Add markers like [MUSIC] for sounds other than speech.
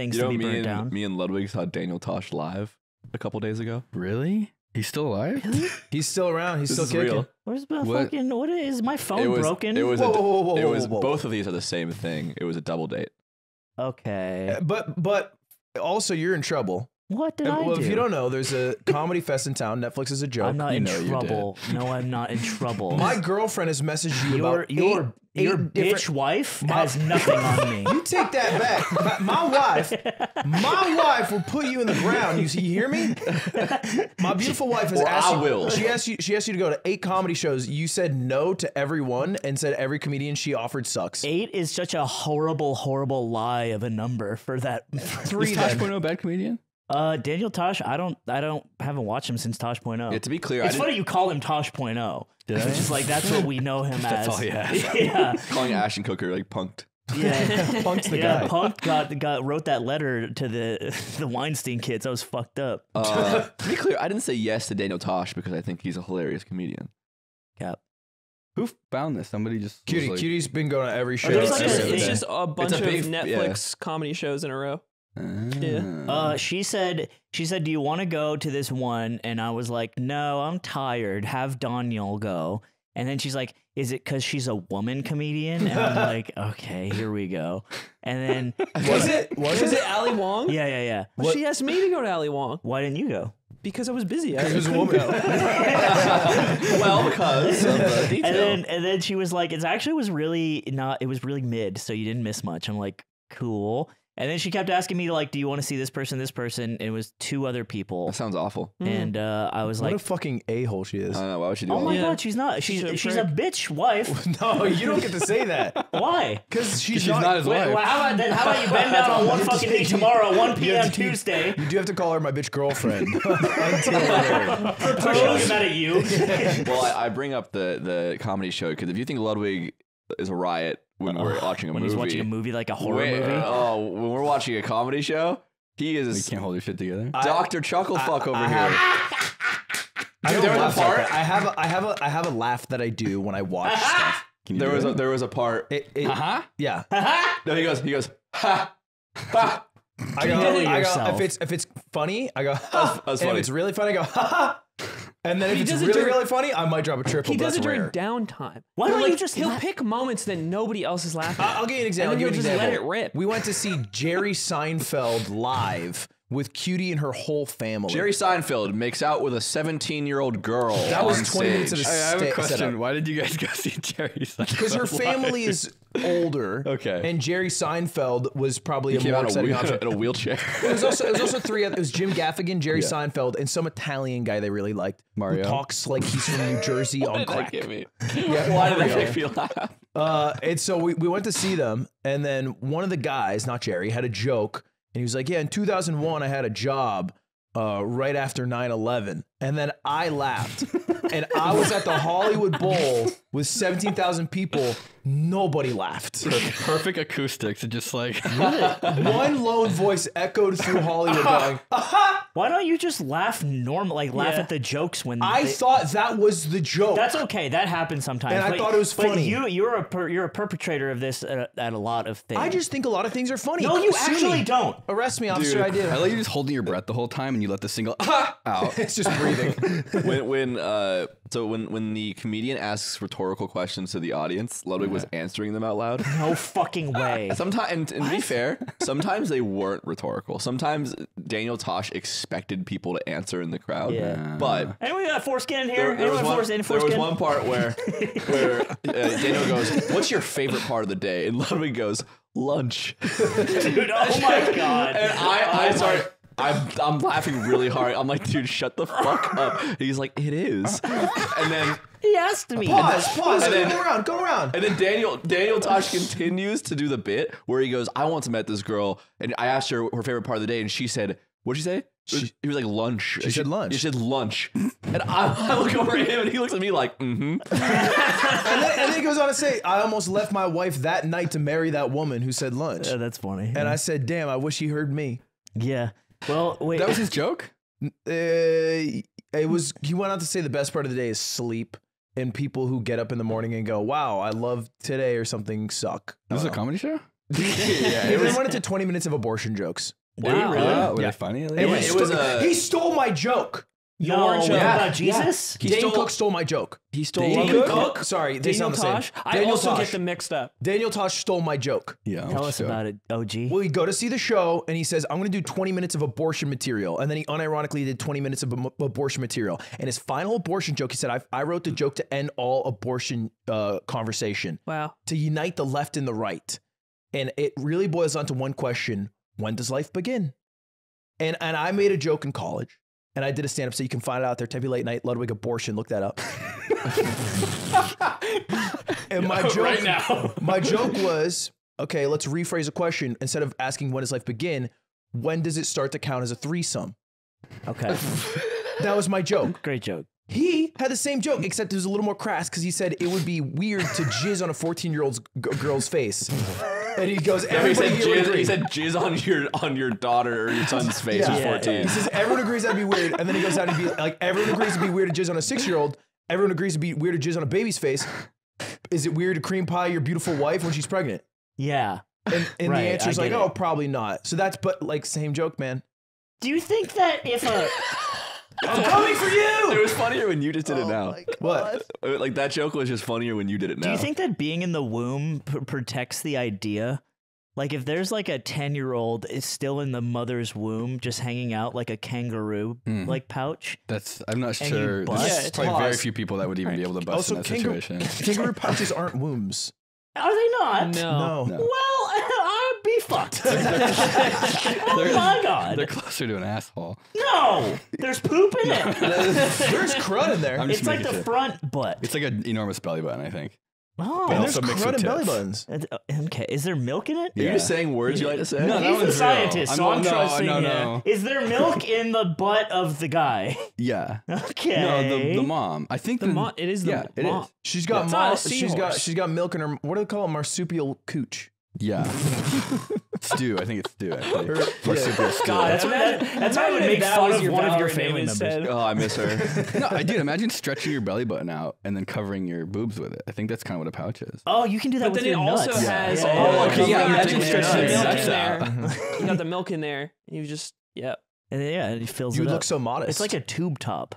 things You to know, be me burnt and down. me and Ludwig saw Daniel Tosh live a couple days ago. Really? He's still alive? [LAUGHS] He's still around. He's This still is kicking. real. Where's my What? fucking? What is my phone it was broken? it was Whoa, a, whoa, whoa, whoa, it whoa, was whoa. both of these are the same thing. It was a double date. okay. But but also you're in trouble. What did I well, do? if you don't know, there's a comedy fest in town. Netflix is a joke. I'm not You in know you trouble. No, I'm not in trouble. My girlfriend has messaged you your about your eight, your eight different- bitch wife My- has [LAUGHS] nothing on me. You take that back. My, my wife, my wife will put you in the ground. You see, you hear me? My beautiful wife has Or asked I you. will. She asked you. She asked you to go to eight comedy shows. You said no to every one and said every comedian she offered sucks. Eight is such a horrible, horrible lie of a number for that. Three Is then. Tosh.0 a bad comedian? Uh, Daniel Tosh, I don't, I don't, haven't watched him since Tosh.0. Yeah, to be clear, I it's didn't funny you call him Tosh.0. Did I? Which is like that's what we know [LAUGHS] him That's as. all he has. [LAUGHS] yeah, [LAUGHS] calling Ashton Kutcher like punked. yeah. Punk's the yeah, guy. Punk got got wrote that letter to the the Weinstein kids. I was fucked up. Uh, to be clear, I didn't say yes to Daniel Tosh because I think he's a hilarious comedian. Cap. Who found this? Somebody just. Cutie, like, Cutie's been going to every show. there's like every a- it's just a bunch of big- Netflix comedy shows in a row. Yeah. "Ah." Uh, she said, she said, do you want to go to this one? And I was like, no, I'm tired. Have Daniel go. And then she's like, is it because she's a woman comedian? And I'm like, [LAUGHS] okay, here we go. And then, [LAUGHS] was it? Was Was it? it Ali Wong? yeah, yeah, yeah. Well, she asked me to go to Ali Wong Why didn't you go? because I was busy. I It was a woman. [LAUGHS] well, because of the detail. And then, and then she was like, it actually was really not, it was really mid. So you didn't miss much. I'm like, cool. And then she kept asking me, like, do you want to see this person, this person? And it was two other people. that sounds awful. And uh, I was like what like, a fucking a hole she is. I don't know. Why would she do oh all my that? Yeah. God, she's not. She's She's, a she's a bitch wife. [LAUGHS] no, you don't get to say that [LAUGHS] Why? because she's, she's not. not his Wait, wife. well, how about then? How about you bend down on one [LAUGHS] fucking day tomorrow, 1 p.m. Tuesday? You do have to call her my bitch girlfriend until we're married. Propose that at you. well, I, I bring up the the comedy show because if you think Ludwig is a riot when we're watching a when movie, he's watching a movie like a horror wait, movie. oh, when we're watching a comedy show, he is We is can't hold your shit together. Doctor Chucklefuck over I here. I There don't was a like part- that. I have a, I have a I have a laugh that I do when I watch [LAUGHS] stuff. Can you there do was it? a, there was a part. It, it, Uh-huh. yeah. [LAUGHS] No, he goes he goes ha ha. I go, Kill I go yourself. if it's if it's funny, I go ha. that's [LAUGHS] and funny. if it's really funny, I go ha ha. And then if He it's does it really during- really funny, I might drop a triple. he but does it that's during rare. downtime. Why He'll, don't you just He'll la- pick moments that nobody else is laughing. I- I'll give you an example. And I'll then give you he'll an just let it rip. We went to see Jerry Seinfeld live with Cutie and her whole family. Jerry Seinfeld makes out with a 17 year old girl. That was on 20 minutes of stage. the I have a question. setup. Why did you guys go see Jerry Seinfeld? because her family is older. Okay. And Jerry Seinfeld was probably a Came more out in a, exciting wheel- option. in a wheelchair. It was also it was also three. It was Jim Gaffigan, Jerry Yeah. Seinfeld, and some Italian guy they really liked. Mario? who talks like he's from New Jersey [LAUGHS] on Why did crack. get me? Yeah, Why did Mario. that make me laugh? Uh, and so we, we went to see them, and then one of the guys, not Jerry, had a joke, and he was like, "Yeah, in 2001, I had a job uh, right after 9/11," and then I laughed, [LAUGHS] and I was at the Hollywood Bowl with 17,000 people. Nobody laughed. Perfect acoustics. It just like [LAUGHS] [LAUGHS] One lone voice echoed through Hollywood, [LAUGHS] going, Why don't you just laugh normal, like laugh Yeah. at the jokes when "I they- thought that was the joke." That's okay. That happens sometimes. And I thought it was but funny. you, you're a per, you're a perpetrator of this at, at a lot of things. I just think a lot of things are funny. no, you Sue actually me. don't. Arrest me, officer. Dude, I did. I like you just holding your breath the whole time and you let the single out. it's just breathing. when when uh so when when the comedian asks rhetorical questions to the audience, Ludwig was answering them out loud. No fucking [LAUGHS] way. Sometimes, and, and to be fair, [LAUGHS] sometimes they weren't rhetorical. Sometimes Daniel Tosh expected people to answer in the crowd. Yeah. But Anyone got foreskin in here? there, there was Anyone one, force, there was foreskin? one part where [LAUGHS] where uh, Daniel goes, "What's your favorite part of the day?" And Ludwig goes, "Lunch." Dude, oh my god. And I, I started. I'm, I'm laughing really hard. I'm like, dude, shut the fuck up. And he's like, it is. And then he asked me. Pause, pause. And go around, go around. And then Daniel Daniel Tosh continues to do the bit where he goes, I once met this girl, and I asked her her favorite part of the day, and she said, What'd she say? She- he was like lunch. She said lunch. She said lunch. and I, I look over at him, and he looks at me like, mm-hmm. [LAUGHS] And then, and then he goes on to say, I almost left my wife that night to marry that woman who said lunch. Uh, that's funny. And I said, damn, I wish he heard me. yeah. Well, wait. That was his joke? Uh, it was, he went on to say the best part of the day is sleep. And people who get up in the morning and go, wow, I love today or something suck. I This is a don't know. comedy show? [LAUGHS] yeah, [LAUGHS] He it then was, went into 20 minutes of abortion jokes. Wow. Uh, were Yeah. they funny? at And It was- it was stole- a- he stole my joke. Your Your joke joke. Yeah. about Jesus? He Dane stole- Cook stole my joke. he stole Daniel Cook? Cook? Sorry, they Daniel sound the Tosh. same. I Daniel also Tosh. get them mixed up. Daniel Tosh stole my joke. yeah. Tell us the about it, OG. Well, you go to see the show and he says, I'm going to do 20 minutes of abortion material. And then he unironically did 20 minutes of am- abortion material. And his final abortion joke, he said, I, I wrote the joke to end all abortion uh, conversation, Wow. to unite the left and the right. And it really boils down to one question When does life begin? And, and I made a joke in college. And I did a stand up, so you can find it out there. Tempe Late Night, Ludwig Abortion. Look that up. [LAUGHS] and my joke, Right now. [LAUGHS] my joke was okay, let's rephrase a question. Instead of asking when does life begin, when does it start to count as a threesome? Okay. [LAUGHS] That was my joke. Great joke. He had the same joke, except it was a little more crass because he said it would be weird to jizz on a 14 year old girl's face. And he goes, Yeah, he everybody said here jizz, he said jizz on your on your daughter or your son's [LAUGHS] face Yeah. was Yeah. 14. He says everyone agrees that'd be weird, and then he goes down and be like, everyone agrees it'd be weird to jizz on a six year old. Everyone agrees it'd be weird to jizz on a baby's face. Is it weird to cream pie your beautiful wife when she's pregnant? Yeah. And, and Right, the I answer is like, get oh, probably not. So that's but like same joke, man. Do you think that if a [LAUGHS] I'm coming for you. It was funnier when you just did it now. What? Like that joke was just funnier when you did it now. do you think that being in the womb p- protects the idea? Like if there's like a 10 year old is still in the mother's womb, just hanging out like a kangaroo Mm. like pouch. That's I'm not sure. bust? There's Yeah, it's probably very few people that would even be able to bust Also, in that kangaroo, situation. [LAUGHS] kangaroo pouches aren't wombs. Are they not? No. No. No. Well, I'd be fucked. [LAUGHS] oh my god. They're closer to an asshole. No, there's poop in it. [LAUGHS] There's crud in there. I'm just it's like the making sure. front butt. It's like an enormous belly button, I think. Oh, and there's also mixed crud with in belly tits. buttons. Uh, okay. Is there milk in it? Are you Yeah. just saying words you like to say? No, that He's the one's real. scientist, so I'm- I'm no, trusting no, him. Is there milk [LAUGHS] in the butt of the guy? Yeah. Okay. No, the, the mom. I think The the, mo- it is the yeah, it mom. is. She's got It's not a mal- she's got seahorse. she's got milk in her. What do they call it? Marsupial cooch. Yeah. [LAUGHS] stew. I think it's stew. Actually. Her- Marsupial stew. God, that's what that, that's how I would make that fun of one of your Valorant family members. instead. Oh, I miss her. [LAUGHS] no, I dude, imagine stretching your belly button out and then covering your boobs with it. I think that's kind of what a pouch is. Oh, you can do that But with then it your also nuts. has. Yeah, oh, yeah, okay, yeah. yeah. Imagine Imagine stretching the your milk nuts in out. there. [LAUGHS] You got the milk in there. You just, yep. And yeah, it fills You it look up. so modest. It's like a tube top.